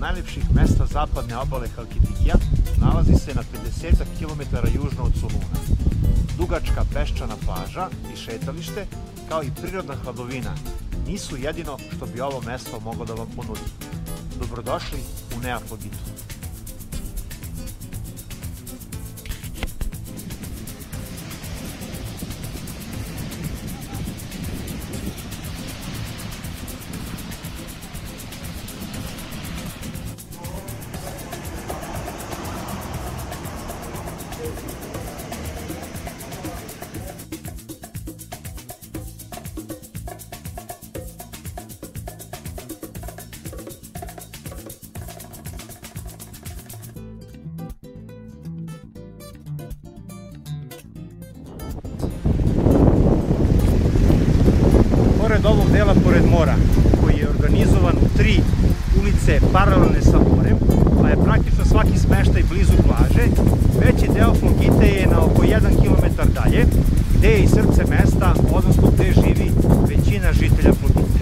Od najlepših mesta zapadne obale Halkidikija nalazi se na 50 km južno od Soluna. Dugačka peščana plaža i šetalište, kao i prirodna hladovina, nisu jedino što bi ovo mesto moglo da vam ponudi. Dobrodošli u Neaflogitu. Pored ovog dela, pored mora, koji je organizovan u tri ulice paralelne sa morem, pa je praktično svaki smeštaj blizu plaže, veći deo Flogite je na oko 1 km dalje, gde je i srce mesta, odnosno gde živi većina žitelja Flogite.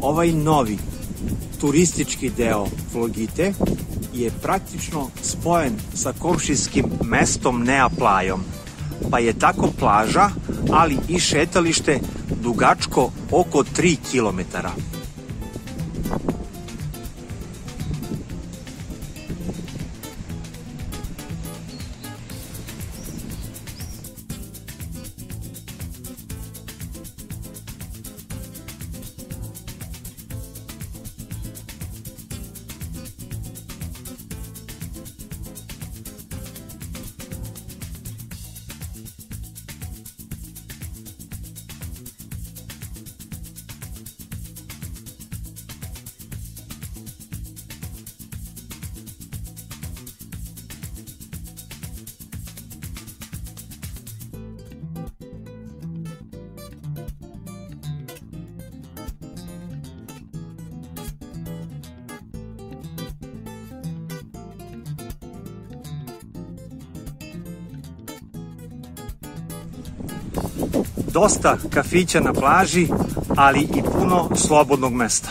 Ovaj novi turistički deo Flogite je praktično spojen sa komšijskim mestom Neaplajom, pa je tako plaža, ali i šetalište dugačko oko 3 kilometara. Dosta kafića na plaži, ali i puno slobodnog mesta.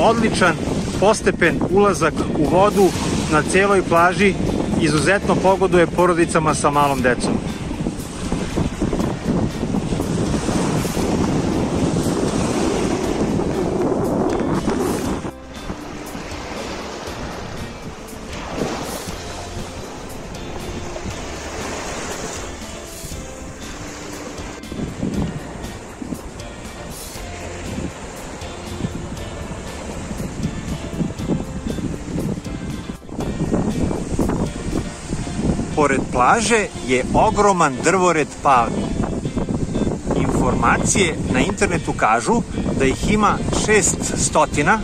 Odličan postepen ulazak u vodu na celoj plaži izuzetno pogoduje porodicama sa malom decom. Pored plaže je ogroman drvored palmi. Informacije na internetu kažu da ih ima 600,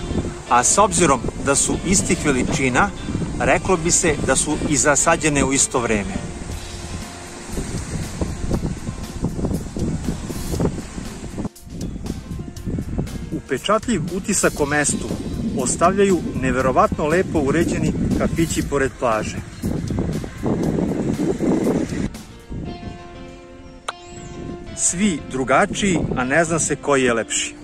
a s obzirom da su istih veličina, reklo bi se da su i zasađene u isto vreme. Upečatljiv utisak o mestu ostavljaju neverovatno lepo uređeni kafići pored plaže. Svi drugačiji, a ne zna se koji je lepši.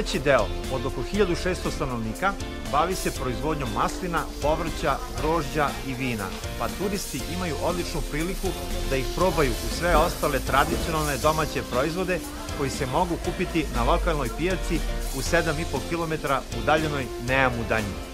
Veći deo, od oko 1600 stanovnika, bavi se proizvodnjom maslina, povrća, grožđa i vina, pa turisti imaju odličnu priliku da ih probaju u sve ostale tradicionalne domaće proizvode koji se mogu kupiti na lokalnoj pijaci u 7,5 km udaljenoj Neamu Danji.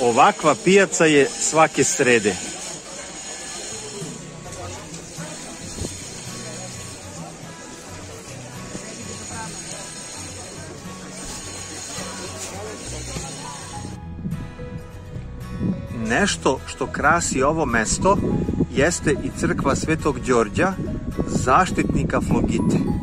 Ovakva pijaca je svake srede. Nešto što krasi ovo mesto jeste i crkva Svetog Đorđa, zaštitnika Flogite.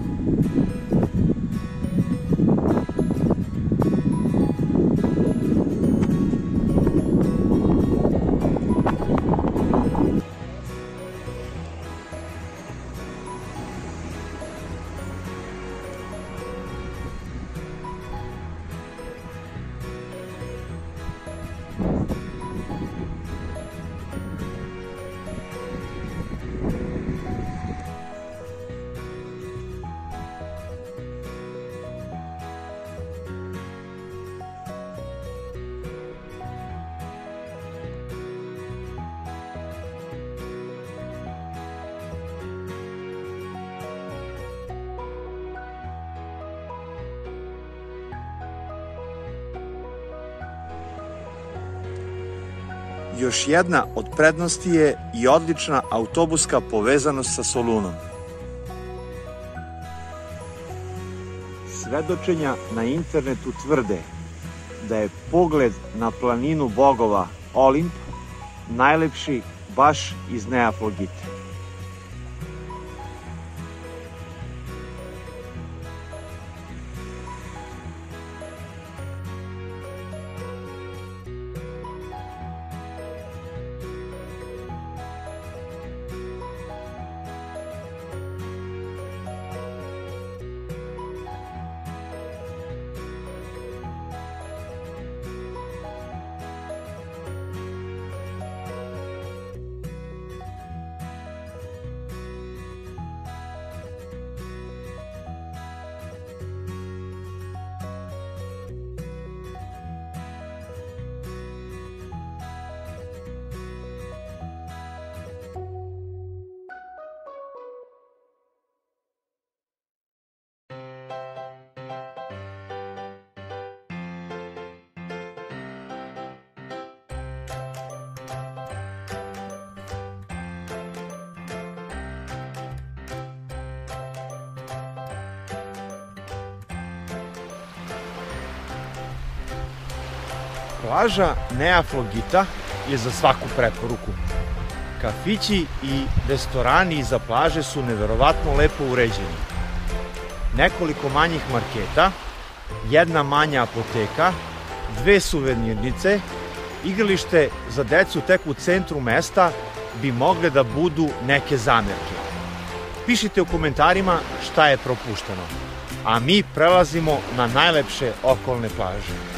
Još jedna od prednosti je i odlična autobuska povezanost sa Solunom. Svedočenja na internetu tvrde da je pogled na planinu bogova Olimp najlepši baš iz Neafolgite. Plaža Neaflogita je za svaku preporuku. Kafići i restorani iza plaže su neverovatno lepo uređeni. Nekoliko manjih marketa, jedna manja apoteka, dve suvenirnice, igralište za decu tek u centru mesta bi mogle da budu neke zamerke. Pišite u komentarima šta je propušteno, a mi prelazimo na najlepše okolne plaže.